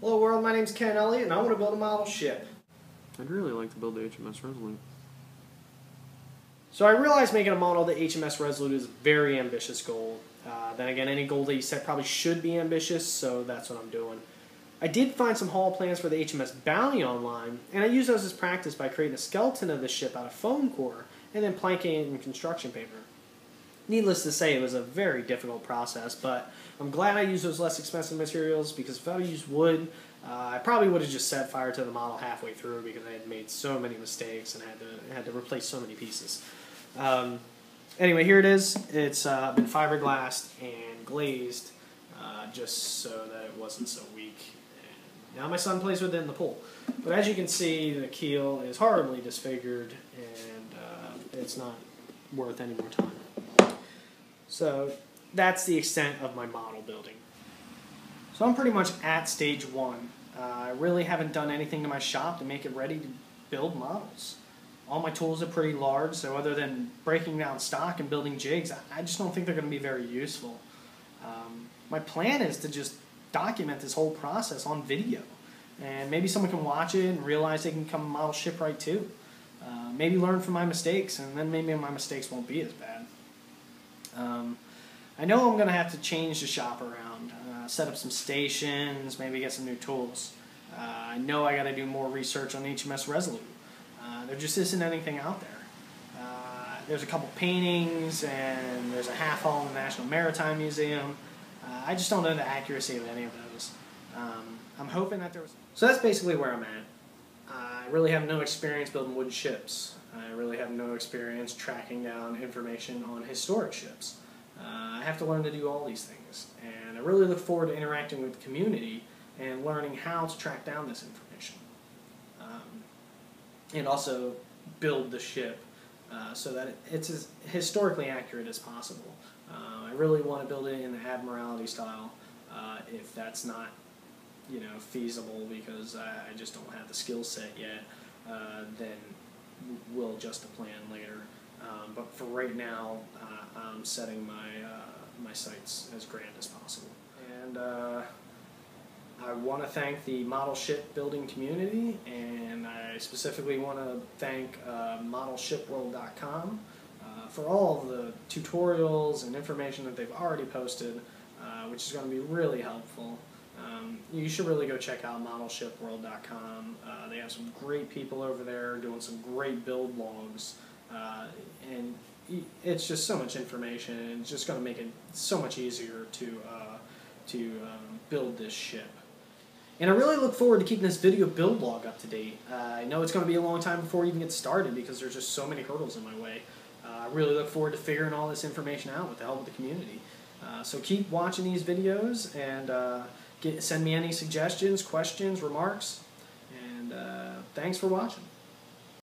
Hello world, my name's Ken Elliott and I want to build a model ship. I'd really like to build the HMS Resolute. So I realize making a model of the HMS Resolute is a very ambitious goal. Uh, then again, any goal that you set probably should be ambitious, so that's what I'm doing. I did find some hull plans for the HMS Bounty online, and I used those as practice by creating a skeleton of the ship out of foam core and then planking it in construction paper. Needless to say, it was a very difficult process, but I'm glad I used those less expensive materials because if I used wood, uh, I probably would have just set fire to the model halfway through because I had made so many mistakes and had to had to replace so many pieces. Um, anyway, here it is. It's uh, been fiberglassed and glazed uh, just so that it wasn't so weak. And now my son plays with it in the pool. But as you can see, the keel is horribly disfigured and uh, it's not worth any more time. So that's the extent of my model building. So I'm pretty much at stage one. Uh, I really haven't done anything to my shop to make it ready to build models. All my tools are pretty large, so other than breaking down stock and building jigs, I just don't think they're going to be very useful. Um, my plan is to just document this whole process on video. And maybe someone can watch it and realize they can come model shipwright too. Uh, maybe learn from my mistakes, and then maybe my mistakes won't be as bad. Um, I know I'm going to have to change the shop around, uh, set up some stations, maybe get some new tools. Uh, I know I got to do more research on HMS Resolute. Uh, there just isn't anything out there. Uh, there's a couple paintings, and there's a half hull in the National Maritime Museum. Uh, I just don't know the accuracy of any of those. Um, I'm hoping that there was. So that's basically where I'm at. I really have no experience building wooden ships. I really have no experience tracking down information on historic ships. Uh, I have to learn to do all these things, and I really look forward to interacting with the community and learning how to track down this information. Um, and also build the ship uh, so that it's as historically accurate as possible. Uh, I really want to build it in the Admiralty style uh, if that's not you know feasible because I, I just don't have the skill set yet. Uh, then we'll adjust the plan later. Um, but for right now, uh, I'm setting my uh, my sights as grand as possible. And uh, I want to thank the model ship building community, and I specifically want to thank uh, modelshipworld.com for all the tutorials and information that they've already posted, which is going to be really helpful. Um, you should really go check out modelshipworld.com. Uh, they have some great people over there doing some great build logs, uh, and it's just so much information. And it's just going to make it so much easier to uh, to um, build this ship. And I really look forward to keeping this video build log up to date. Uh, I know it's going to be a long time before we even get started because there's just so many hurdles in my way. Uh, I really look forward to figuring all this information out with the help of the community. Uh, so keep watching these videos and Get, send me any suggestions, questions, remarks, and uh, thanks for watching.